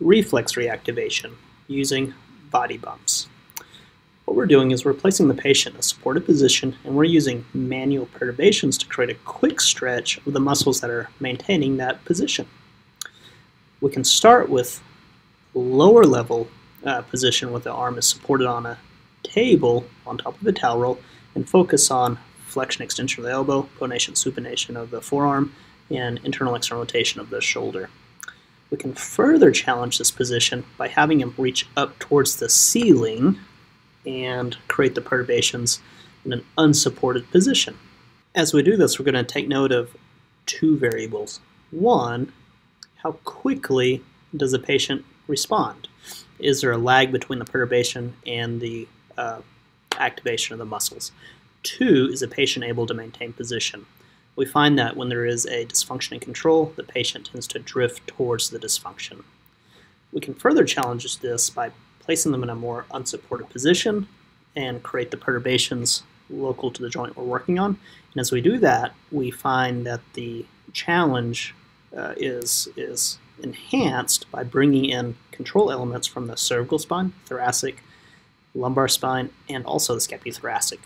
reflex reactivation using body bumps. What we're doing is we're placing the patient in a supported position and we're using manual perturbations to create a quick stretch of the muscles that are maintaining that position. We can start with lower level uh, position with the arm is supported on a table on top of the towel roll and focus on flexion extension of the elbow, pronation supination of the forearm, and internal external rotation of the shoulder. We can further challenge this position by having him reach up towards the ceiling and create the perturbations in an unsupported position. As we do this, we're going to take note of two variables. One, how quickly does the patient respond? Is there a lag between the perturbation and the uh, activation of the muscles? Two, is the patient able to maintain position? We find that when there is a dysfunction in control, the patient tends to drift towards the dysfunction. We can further challenge this by placing them in a more unsupported position and create the perturbations local to the joint we're working on. And as we do that, we find that the challenge uh, is, is enhanced by bringing in control elements from the cervical spine, thoracic, lumbar spine, and also the scapulothoracic.